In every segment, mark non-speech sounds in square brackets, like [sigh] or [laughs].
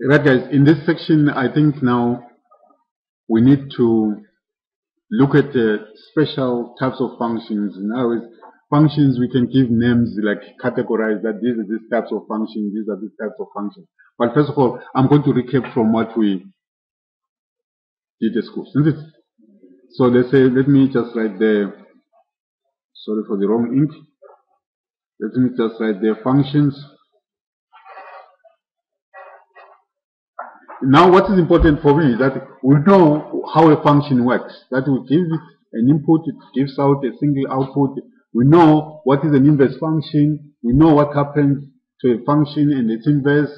Right guys, in this section I think now we need to look at uh, special types of functions. In other words, functions we can give names like categorize that these are these types of functions, these are these types of functions. But first of all, I'm going to recap from what we did at school, isn't it? So let's say, let me just write the, sorry for the wrong ink. Let me just write the functions. Now what is important for me is that we know how a function works. That we give it an input, it gives out a single output. We know what is an inverse function. We know what happens to a function and its inverse.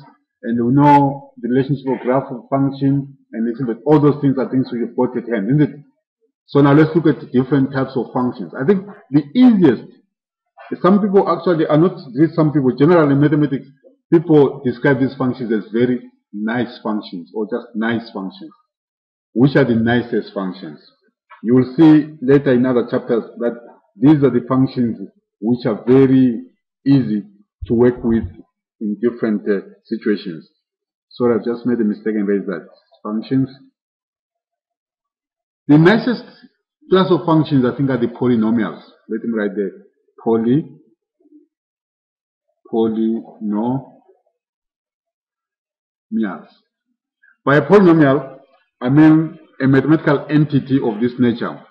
And we know the relationship of graph of function and its inverse. All those things are things we have got at hand, isn't it? So now let's look at different types of functions. I think the easiest, some people actually are not, some people, generally mathematics, people describe these functions as very nice functions or just nice functions. Which are the nicest functions? You will see later in other chapters that these are the functions which are very easy to work with in different uh, situations. So I've just made a mistake and raised that. Functions. The nicest class of functions I think are the polynomials. Let me write the poly, By a polynomial, I mean a mathematical entity of this nature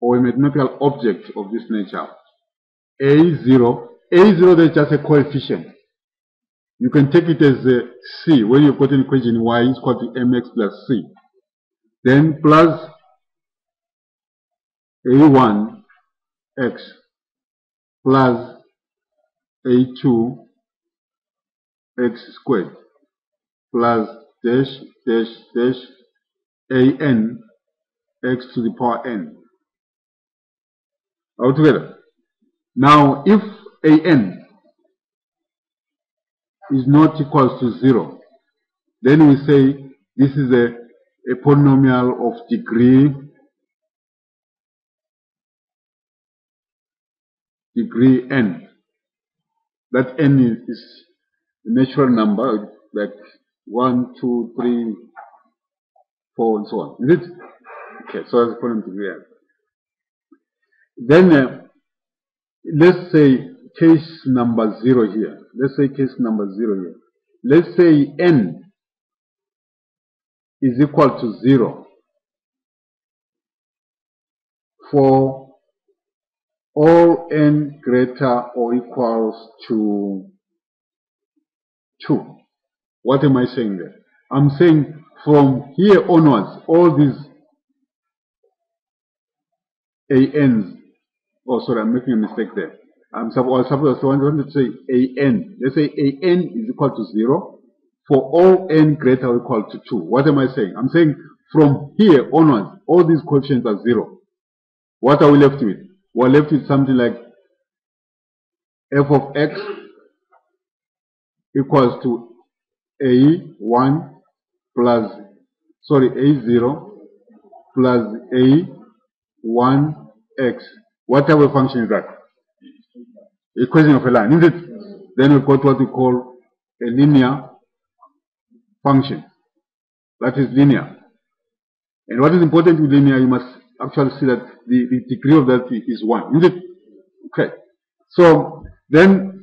or a mathematical object of this nature. A0, A0 there is just a coefficient. You can take it as a C when you've got an equation y is equal to mx plus c. Then plus a1 x plus a2 x squared plus dash dash dash a n x to the power n. altogether. Now, if an is not equal to 0, then we say this is a, a polynomial of degree degree n. That n is, a natural number, like 1, 2, 3, 4, and so on. Is it? Okay, so that's point degree n. Then uh, let's say case number 0 here. Let's say case number 0 here. Let's say n is equal to 0 for all n greater or equals to 2. What am I saying there? I'm saying from here onwards, all these ANs, oh sorry, I'm making a mistake there. I'm supposed I to say AN. Let's say AN is equal to 0 for all n greater or equal to 2. What am I saying? I'm saying from here onwards, all these coefficients are 0. What are we left with? we're left with something like f of x equals to a1 plus, sorry, a0 plus a1x. What type of function is that? Equation of a line, is it? Then we've got what we call a linear function. That is linear. And what is important with linear, you must actually see that the, the degree of that is 1. Is it? Okay. So then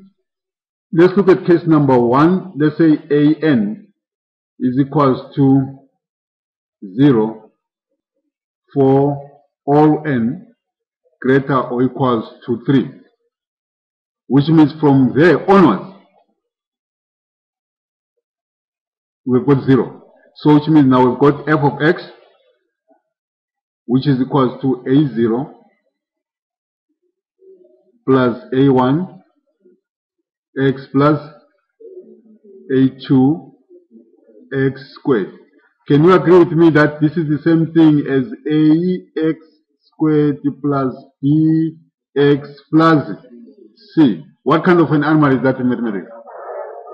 let's look at case number 1. Let's say an is equals to 0 for all n greater or equals to 3. Which means from there onwards, we've got 0. So which means now we've got f of x which is equals to a0 plus a1 x plus a2 x squared. Can you agree with me that this is the same thing as ax squared plus bx plus c? What kind of an animal is that in mathematics?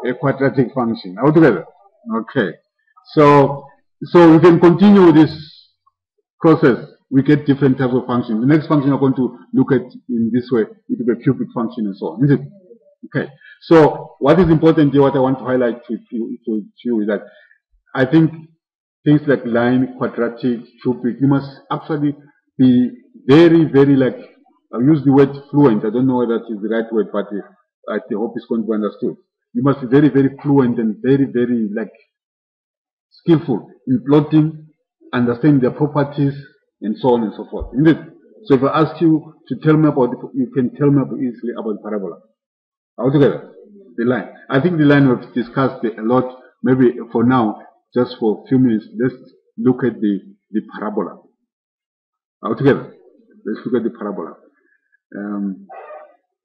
A quadratic function. All together? Okay. So, so we can continue this process, we get different types of functions. The next function I'm going to look at in this way, it will be a cubic function and so on, is it? Okay. So what is important here, what I want to highlight to, to, to you is that I think things like line, quadratic, cubic, you must actually be very, very like, I use the word fluent. I don't know whether that is the right word, but I hope it's going to be understood. You must be very, very fluent and very, very like skillful in plotting, understanding their properties, and so on and so forth. Isn't? So if I ask you to tell me about, the, you can tell me easily about parabola. Altogether, the line. I think the line we've discussed a lot. Maybe for now, just for a few minutes, let's look at the, the parabola. Altogether, let's look at the parabola. Um,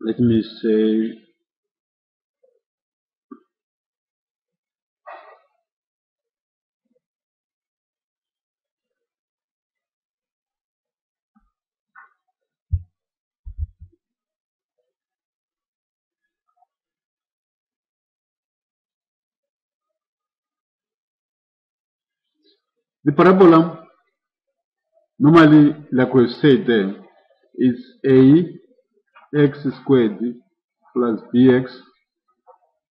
let me say The parabola, normally, like we said there, is a x squared plus bx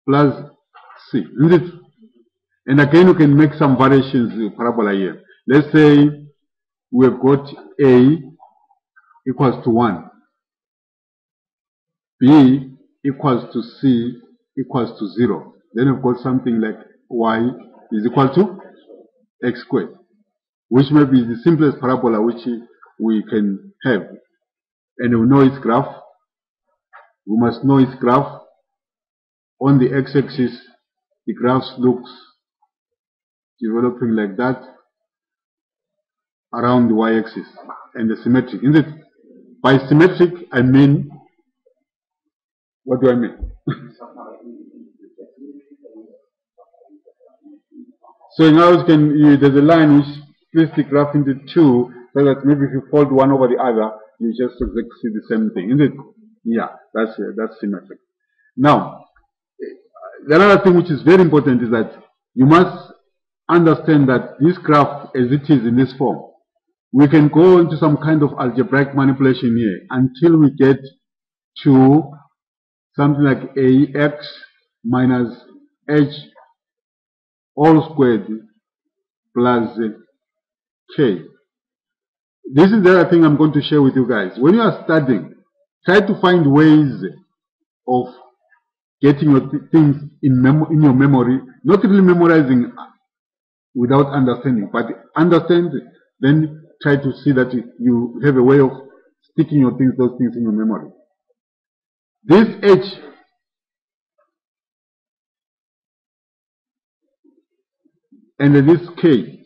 plus c, isn't it? And again, we can make some variations in parabola here. Let's say we have got a equals to 1, b equals to c equals to 0. Then we've got something like y is equal to x squared which may be the simplest parabola which we can have. And we know its graph. We must know its graph. On the x-axis, the graph looks developing like that around the y-axis and the symmetric. Isn't it? By symmetric, I mean, what do I mean? [laughs] so in other words, can, there's a line which the graph into two so that maybe if you fold one over the other, you just exactly see the same thing, isn't it? Yeah, that's uh, that's symmetric. Now, the other thing which is very important is that you must understand that this graph, as it is in this form, we can go into some kind of algebraic manipulation here until we get to something like ax minus h all squared plus Okay. This is the other thing I'm going to share with you guys. When you are studying, try to find ways of getting your things in, in your memory, not really memorizing without understanding, but understand, then try to see that you have a way of sticking your things, those things in your memory. This H and this K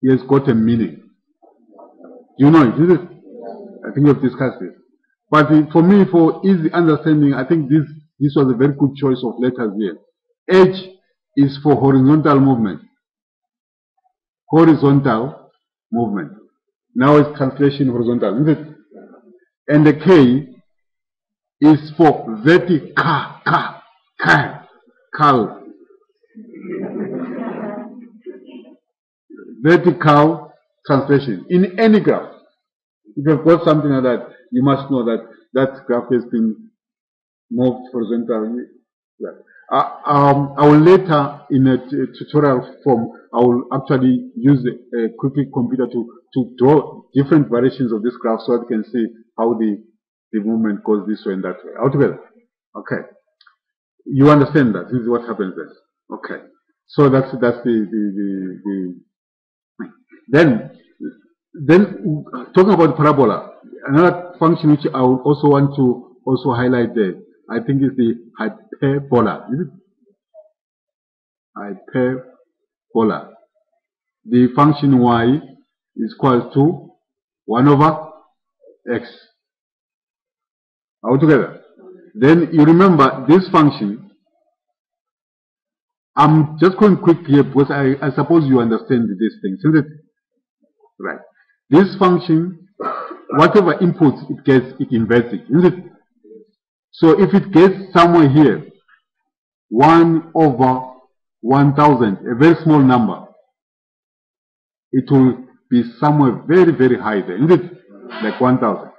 he has got a meaning. You know it, is it? I think we've discussed this. But for me, for easy understanding, I think this, this was a very good choice of letters here. H is for horizontal movement. Horizontal movement. Now it's translation horizontal, isn't it? And the K is for vertical, ka, cal, vertical translation in any graph. If you've got something like that, you must know that that graph has been moved horizontally. Uh, um, I will later, in a tutorial form, I will actually use a, a quick computer to, to draw different variations of this graph so that you can see how the, the movement goes this way and that way. Altogether. Okay. You understand that. This is what happens then. Okay. So that's, that's the, the, the, the then, then talking about parabola, another function which I would also want to also highlight there, I think is the hyperbola. Is it? Hyperbola. The function y is equal to 1 over x. Altogether. Then you remember this function I'm just going quick here because I, I suppose you understand these things, isn't it? Right. This function, whatever input it gets, it inverts it, isn't it? So if it gets somewhere here, 1 over 1000, a very small number, it will be somewhere very, very high there, isn't it? Like 1000.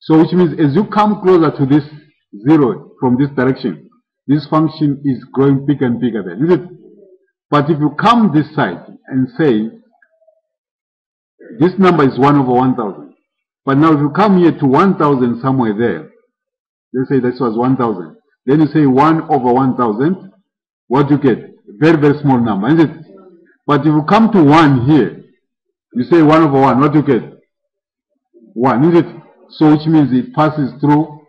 So which means as you come closer to this zero from this direction, this function is growing bigger and bigger there, isn't it? But if you come this side and say, this number is 1 over 1000, but now if you come here to 1000 somewhere there, let's say this was 1000, then you say 1 over 1000, what you get? Very, very small number, isn't it? But if you come to 1 here, you say 1 over 1, what do you get? 1, isn't it? So which means it passes through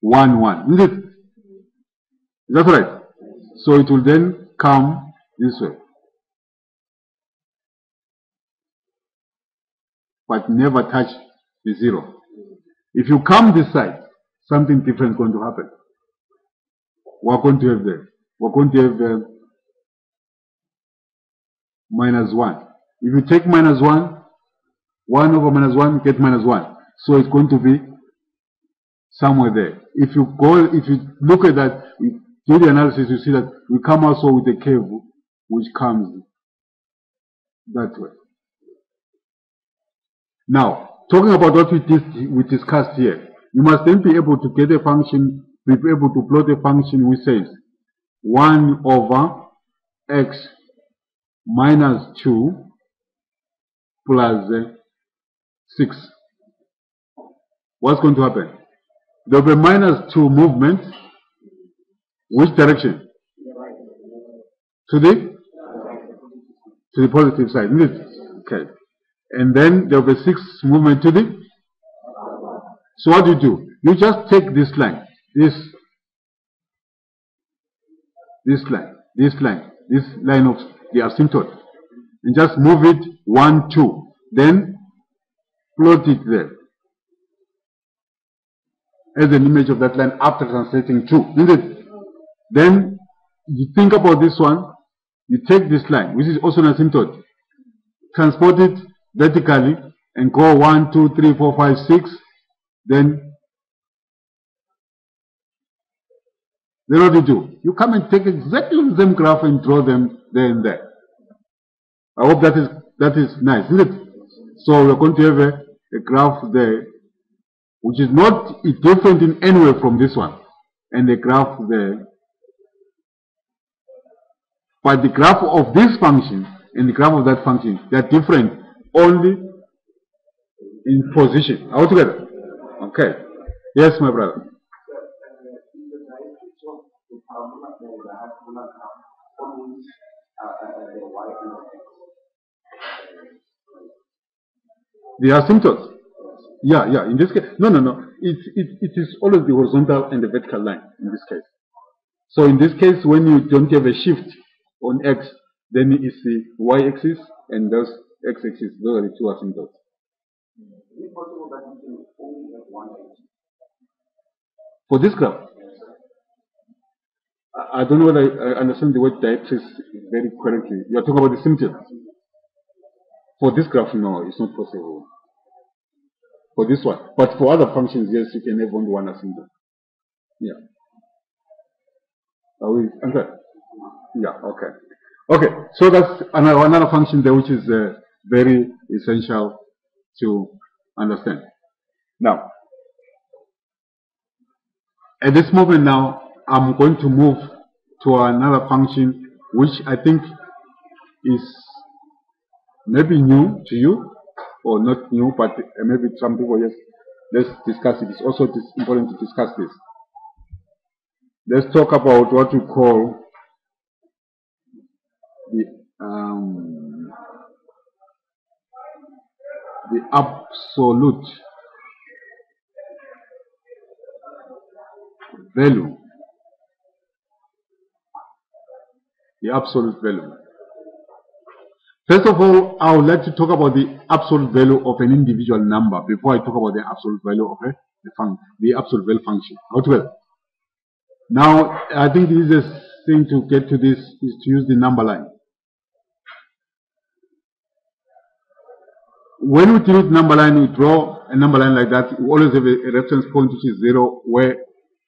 1, 1, isn't it? Is that right? So it will then come this way. But never touch the 0. If you come this side, something different is going to happen. We're going to have the, we're going to have the minus 1. If you take minus 1, 1 over minus 1, get minus 1. So it's going to be somewhere there. If you go, if you look at that, do the analysis, you see that we come also with a curve which comes that way. Now, talking about what we, dis we discussed here, you must then be able to get a function, be able to plot a function which says 1 over x minus 2 uh, 6. What's going to happen? There will be minus 2 movement. Which direction? To the? To the positive side. Okay. And then there will be 6 movement to the? So what do you do? You just take this line, this, this line, this line, this line of the asymptote and just move it 1, 2. Then plot it there as an image of that line after translating 2. Isn't it? Then you think about this one, you take this line, which is also an asymptote, transport it vertically and go 1, 2, 3, 4, 5, 6, then then what do you do? You come and take exactly the same graph and draw them there and there. I hope that is that is nice, isn't it? So we're going to have a, a graph there which is not different in any way from this one. And the graph there. But the graph of this function and the graph of that function, they are different only in position. Are we together? Okay. Yes, my brother. The asymptotes. Yeah, yeah. In this case, no, no, no. It, it, it is always the horizontal and the vertical line in this case. So in this case, when you don't have a shift on x, then it's the y-axis and those x-axis. Those are the two asymptotes. For this graph, I don't know whether I understand the word diathesis very correctly. You are talking about the symptom. For this graph, no, it's not possible. For this one. But for other functions, yes, you can have only one asymptote. Yeah. Are we okay? Yeah, okay. Okay, so that's another, another function there which is uh, very essential to understand. Now, at this moment now, I'm going to move to another function which I think is maybe new to you or not new, but maybe some people just let's discuss it. It's also important to discuss this. Let's talk about what we call the um, the absolute value the absolute value. First of all, I would like to talk about the absolute value of an individual number before I talk about the absolute value of a, the, fun the absolute value function. Well. Now, I think the easiest thing to get to this is to use the number line. When we deal with number line, we draw a number line like that. We always have a, reference point which is zero, where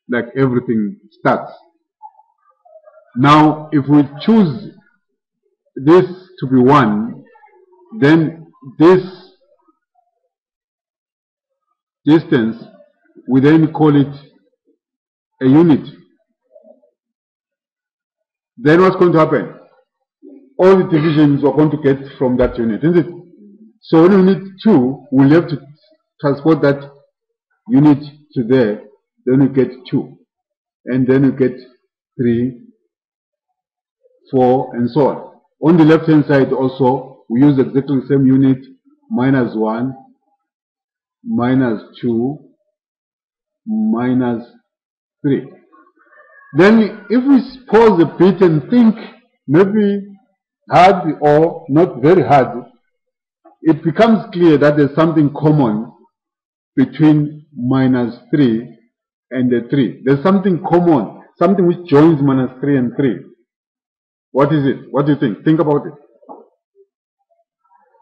like everything starts. Now, if we choose this to be 1, then this distance, we then call it a unit, then what's going to happen? All the divisions we're going to get from that unit, isn't it? So when we need 2, we'll have to transport that unit to there, then we get 2. And then we get 3, 4, and so on. On the left hand side also, we use exactly the same unit, minus 1, minus 2, minus 3. Then if we pause a bit and think, maybe hard or not very hard, it becomes clear that there's something common between minus 3 and the 3. There's something common, something which joins minus 3 and 3. What is it? What do you think? Think about it.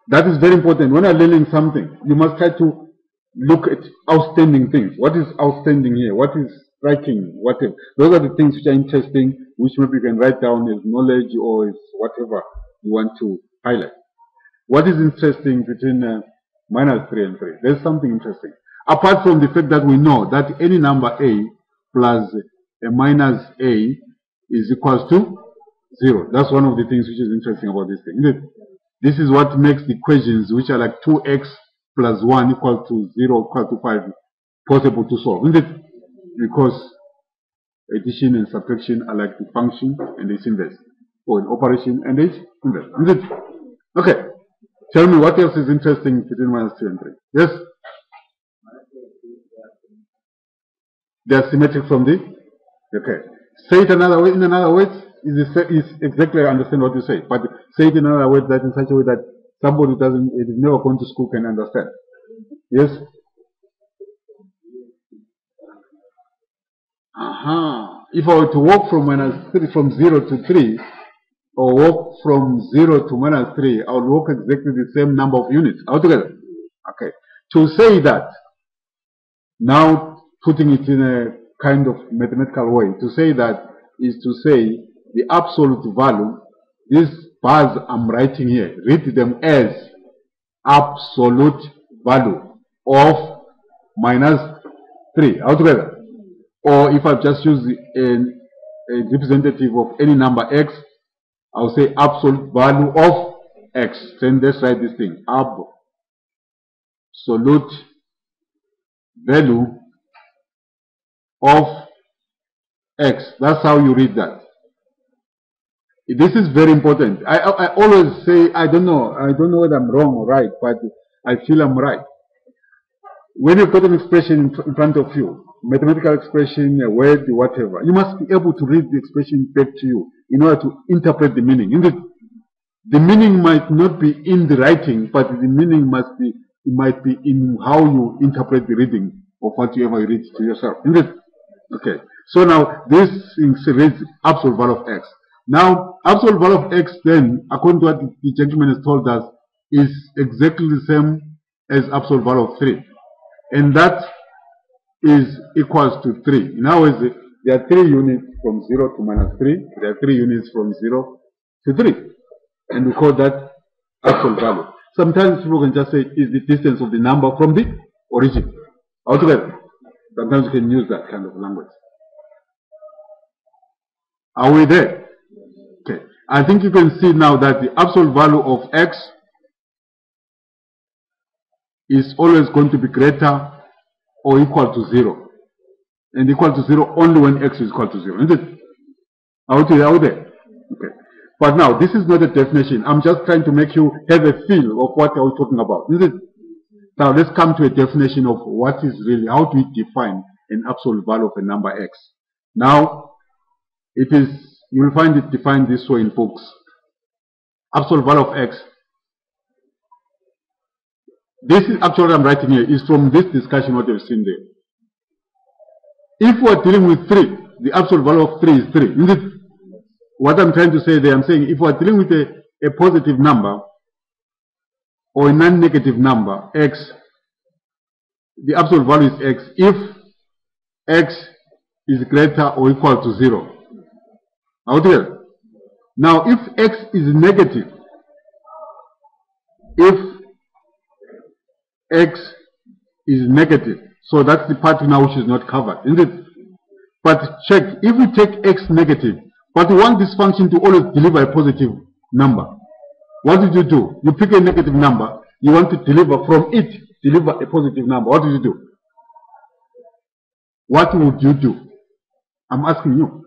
That is very important. When you're learning something, you must try to look at outstanding things. What is outstanding here? What is striking? Whatever. Those are the things which are interesting, which maybe you can write down as knowledge or as whatever you want to highlight. What is interesting between uh, minus 3 and 3? There's something interesting. Apart from the fact that we know that any number a plus a minus a is equals to 0. That's one of the things which is interesting about this thing. This is what makes the equations which are like 2x plus 1 equal to 0 equal to 5 possible to solve. Isn't it? Because addition and subtraction are like the function and its inverse. Or an operation and its inverse. Isn't it? Okay. Tell me what else is interesting between minus 2 and 3. Yes? They are symmetric from the? Okay. Say it another way, in another words, is, is exactly I understand what you say. But say it in another way that in such a way that somebody who doesn't, it is never going to school can understand. Yes? Aha. If I were to walk from minus three, from zero to three, or walk from zero to minus three, I would walk exactly the same number of units altogether. Okay. To say that, now putting it in a kind of mathematical way, to say that is to say the absolute value, these bars I'm writing here, read them as absolute value of minus 3 altogether. Or if I just use a representative of any number x, I'll say absolute value of x. Then let's write this thing. Absolute value of x. That's how you read that. This is very important. I, I, always say, I don't know, I don't know whether I'm wrong or right, but I feel I'm right. When you've got an expression in front of you, mathematical expression, a word, whatever, you must be able to read the expression back to you in order to interpret the meaning. The, the meaning might not be in the writing, but the meaning must be, it might be in how you interpret the reading of whatever you ever read to yourself. Okay. So now this reads absolute value of x. Now, absolute value of x then, according to what the gentleman has told us, is exactly the same as absolute value of 3. And that is equals to 3. In other words, there are 3 units from 0 to minus 3. There are 3 units from 0 to 3. And we call that absolute value. Sometimes people can just say, is the distance of the number from the origin. Altogether. Sometimes you can use that kind of language. Are we there? Okay. I think you can see now that the absolute value of x is always going to be greater or equal to 0. And equal to 0 only when x is equal to 0. Isn't it? Out there, out there. Okay. But now, this is not a definition. I'm just trying to make you have a feel of what are we talking about. Isn't it? Now, let's come to a definition of what is really, how do we define an absolute value of a number x. Now, it is you will find it defined this way in books. Absolute value of x. This is actually what I'm writing here is from this discussion what you've seen there. If we're dealing with 3, the absolute value of 3 is 3. Isn't it? What I'm trying to say there, I'm saying if we're dealing with a, a positive number or a non-negative number, x, the absolute value is x. If x is greater or equal to 0, out here. Now, if x is negative, if x is negative, so that's the part now which is not covered, isn't it? But check, if we take x negative, but we want this function to always deliver a positive number. What did you do? You pick a negative number, you want to deliver from it, deliver a positive number. What did you do? What would you do? I'm asking you.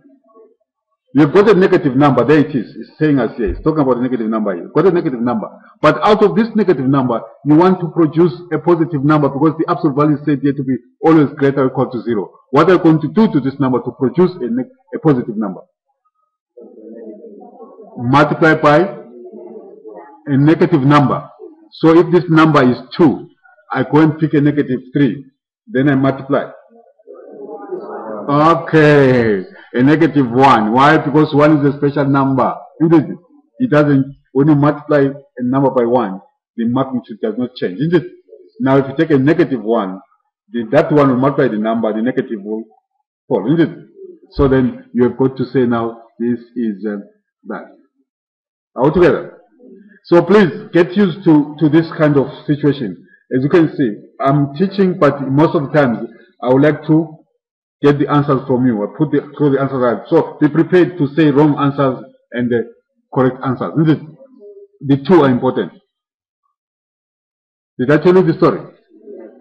You've got a negative number, there it is. It's saying us here. It's talking about a negative number. You've got a negative number. But out of this negative number, you want to produce a positive number because the absolute value is said here to be always greater or equal to zero. What are you going to do to this number to produce a, a positive number? Multiply by a negative number. So if this number is 2, I go and pick a negative 3. Then I multiply. Okay a negative 1. Why? Because 1 is a special number. Isn't it? It doesn't, when you multiply a number by 1, the magnitude does not change, isn't it? Now, if you take a negative 1, the, that one will multiply the number, the negative will fall, isn't it? So then you have got to say now, this is uh, that. All together. So please get used to, to this kind of situation. As you can see, I'm teaching, but most of the times I would like to get the answers from you, or put the, throw the answers out. So be prepared to say wrong answers and the correct answers. This The two are important. Did I tell you the story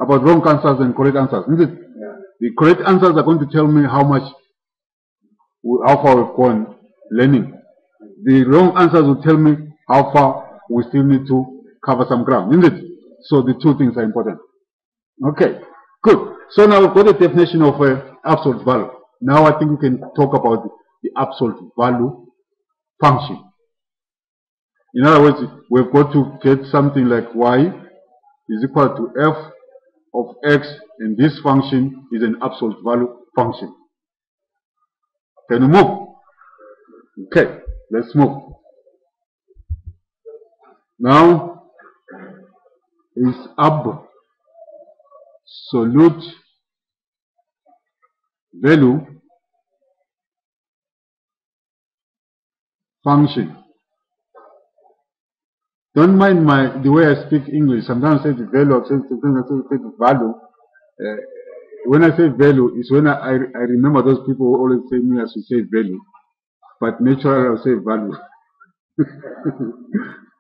about wrong answers and correct answers? Isn't it? Yeah. The correct answers are going to tell me how much, how far we've gone learning. The wrong answers will tell me how far we still need to cover some ground, isn't it? So the two things are important. Okay, good. So now we've got a definition of uh, absolute value. Now I think we can talk about the absolute value function. In other words, we've got to get something like y is equal to f of x and this function is an absolute value function. Can we move? Okay, let's move. Now is absolute value function. Don't mind my the way I speak English. Sometimes I say the value, sometimes I say the value. Uh, when I say value, it's when I, I, I remember those people who always say me as to say value, but naturally I'll say value.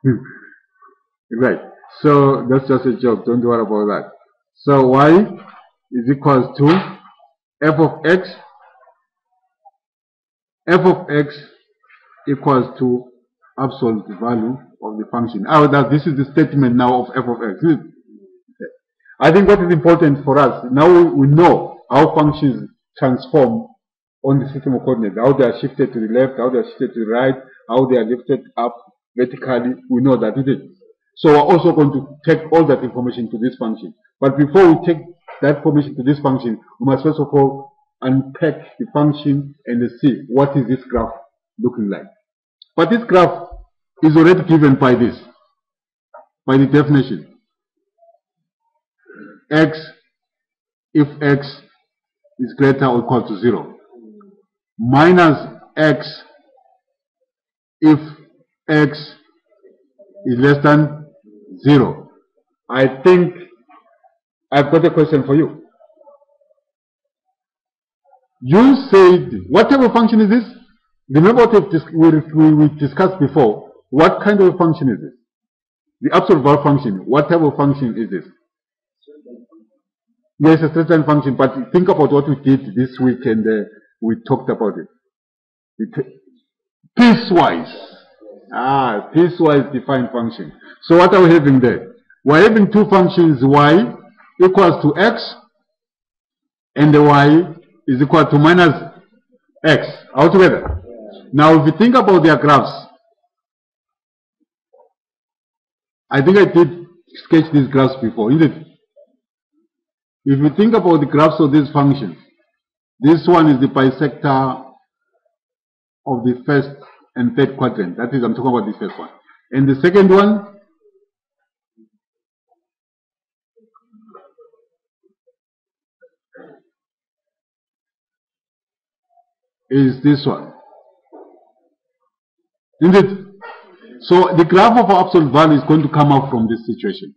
[laughs] right. So that's just a joke. Don't worry about that. So y is equals to f of x f of x equals to absolute value of the function. Oh, that this is the statement now of f of x. I think what is important for us, now we know how functions transform on the system of coordinates, how they are shifted to the left, how they are shifted to the right, how they are lifted up vertically, we know that it is. So we're also going to take all that information to this function. But before we take that information to this function, we must first of all unpack the function and see what is this graph looking like. But this graph is already given by this, by the definition. x, if x is greater or equal to 0, minus x if x is less than 0. I think I've got a question for you. You said, what type of function is this? Remember what we, we discussed before. What kind of function is this? The absolute value function. What type of function is this? Yes, a straight line function, but think about what we did this week and uh, we talked about it. it. Piecewise. Ah, piecewise defined function. So what are we having there? We're having two functions y equals to x and the y is equal to minus x altogether. Now if you think about their graphs, I think I did sketch these graphs before, isn't it? If you think about the graphs of these functions, this one is the bisector of the first and third quadrant. That is, I'm talking about the first one. And the second one is this one. It? So the graph of absolute value is going to come out from this situation.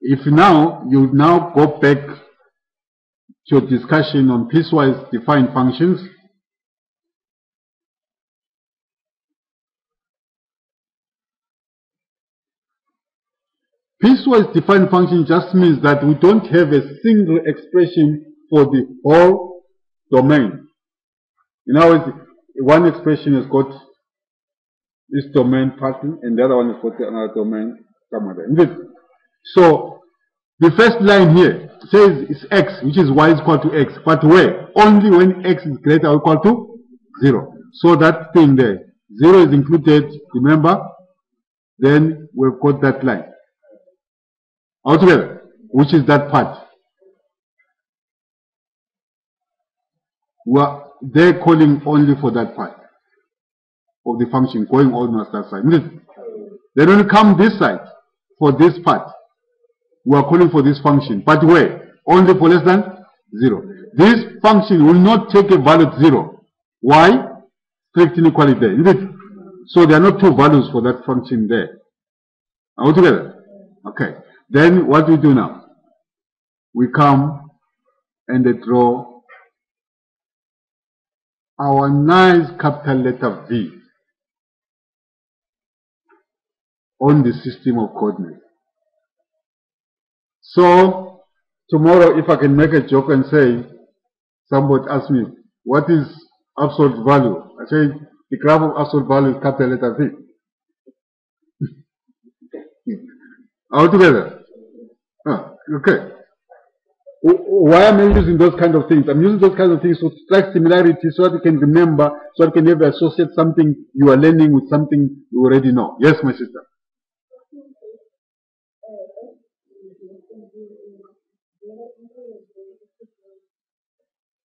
If now you now go back short discussion on piecewise defined functions. Piecewise defined function just means that we don't have a single expression for the whole domain. In know, one expression has got this domain pattern and the other one has got another domain somewhere. So the first line here says it's x, which is y is equal to x. But where? Only when x is greater or equal to 0. So that thing there, 0 is included, remember? Then we've got that line. Altogether, which is that part. Well, they're calling only for that part of the function going almost that side. They don't come this side for this part. We are calling for this function. But where? Only for less than 0. This function will not take a value of 0. Why? Strict inequality there, isn't it? So there are not two values for that function there. We together? Okay. Then what we do now? We come and they draw our nice capital letter V on the system of coordinates. So, tomorrow if I can make a joke and say, somebody ask me, what is absolute value? I say, the graph of absolute value is capital letter V. [laughs] All together? Ah, okay. Why am I using those kind of things? I'm using those kind of things to strike similarity so that you can remember, so that you can never associate something you are learning with something you already know. Yes, my sister.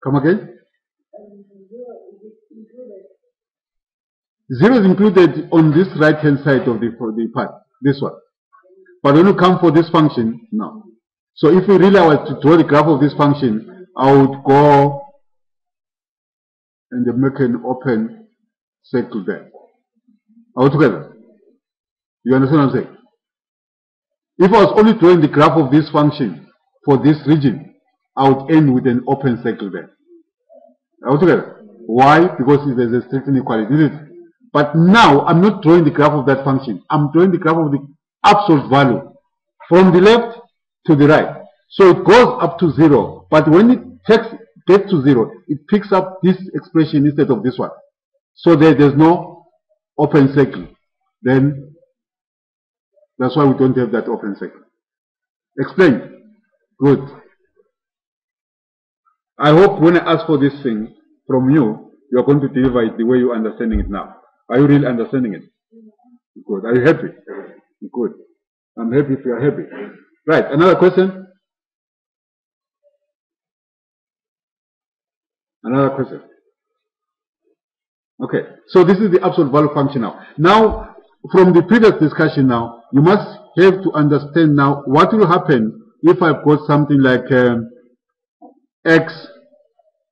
Come again? Zero is included on this right hand side of the, the part, this one. But when you come for this function, no. So if we really were to draw the graph of this function, I would go and make an open circle there. Altogether. You understand what I'm saying? If I was only drawing the graph of this function for this region, I would end with an open circle there. Altogether. Why? Because there's a strict inequality? But now I'm not drawing the graph of that function. I'm drawing the graph of the absolute value from the left to the right. So it goes up to zero. But when it takes gets to zero, it picks up this expression instead of this one. So there, there's no open circle. Then that's why we don't have that open circle. Explain. Good. I hope when I ask for this thing from you, you are going to deliver it the way you're understanding it now. Are you really understanding it? Good. Are you happy? Good. I'm happy if you are happy. Right. Another question? Another question. Okay. So this is the absolute value function now. Now, from the previous discussion now, you must have to understand now what will happen if I've got something like um, x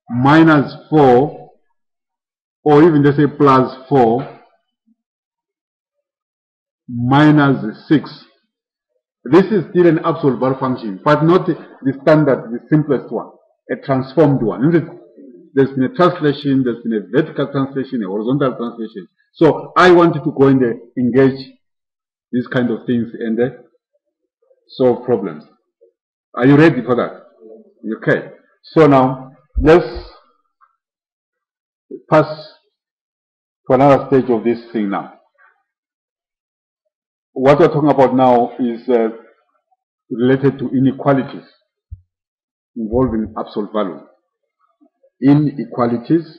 minus 4 or even let's say plus 4 minus 6 this is still an absolute function but not the standard the simplest one a transformed one. There's been a translation there's been a vertical translation a horizontal translation. So I wanted to go and engage these kind of things and uh, solve problems. Are you ready for that? Okay. So now, let's pass to another stage of this thing now. What we're talking about now is uh, related to inequalities involving absolute value. Inequalities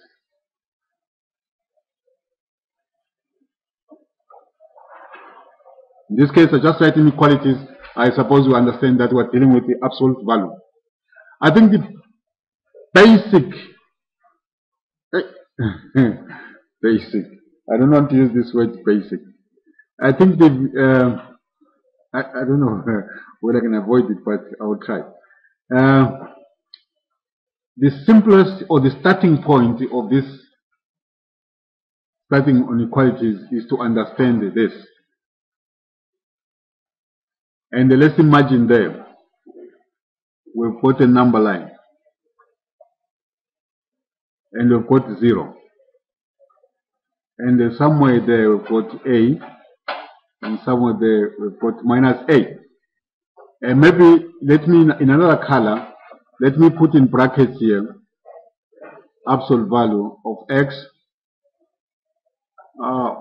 In this case, I just write inequalities. I suppose you understand that we're dealing with the absolute value. I think the basic, [laughs] basic. I don't want to use this word basic. I think the, uh, I, I don't know [laughs] whether I can avoid it, but I will try. Uh, the simplest or the starting point of this starting on equalities is to understand this. And let's imagine there, we've got a number line. and we've got 0. And somewhere there we've got A, and somewhere there we've got minus A. And maybe let me, in another color, let me put in brackets here, absolute value of x uh,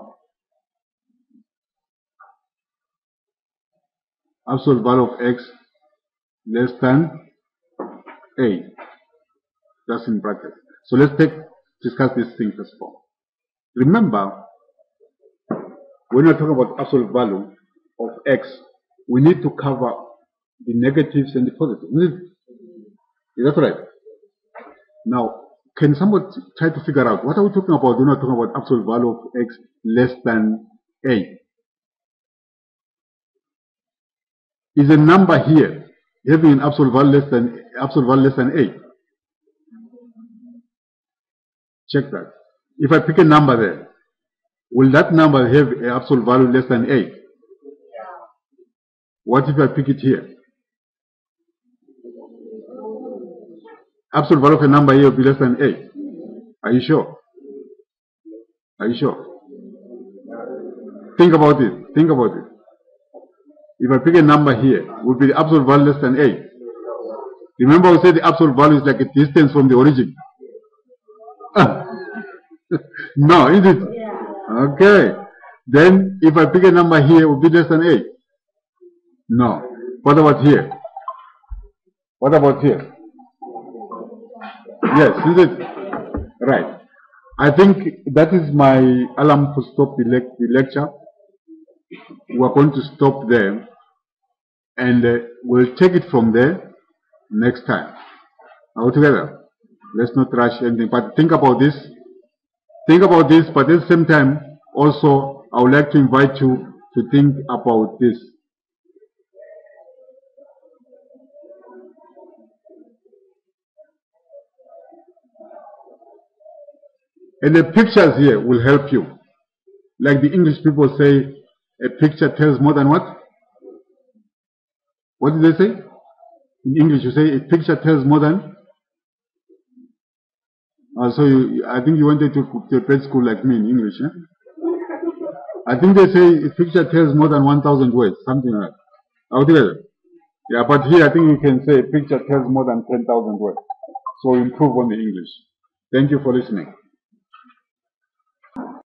absolute value of x less than a just in brackets. So let's take discuss this thing first of all remember when we're talking about absolute value of x we need to cover the negatives and the positives is that right now can someone try to figure out what are we talking about we're not talking about absolute value of x less than a is a number here having an absolute value less than absolute value less than 8. Check that. If I pick a number there, will that number have an absolute value less than 8? Yeah. What if I pick it here? Absolute value of a number here will be less than 8. Are you sure? Are you sure? Think about it. Think about it. If I pick a number here, would be the absolute value less than 8. Remember we said the absolute value is like a distance from the origin. [laughs] no, is it? Okay. Then if I pick a number here, it would be less than 8. No. What about here? What about here? Yes, is it? Right. I think that is my alarm to stop the, le the lecture. We're going to stop there and uh, we'll take it from there next time. All together. Let's not rush anything, but think about this. Think about this, but at the same time, also, I would like to invite you to think about this. And the pictures here will help you. Like the English people say, a picture tells more than what? What did they say? In English, you say a picture tells more than. Uh, so you, I think you wanted to, to grade school like me in English. Eh? I think they say a picture tells more than 1,000 words, something like that. Altogether. Yeah, but here I think you can say a picture tells more than 10,000 words. So improve on the English. Thank you for listening.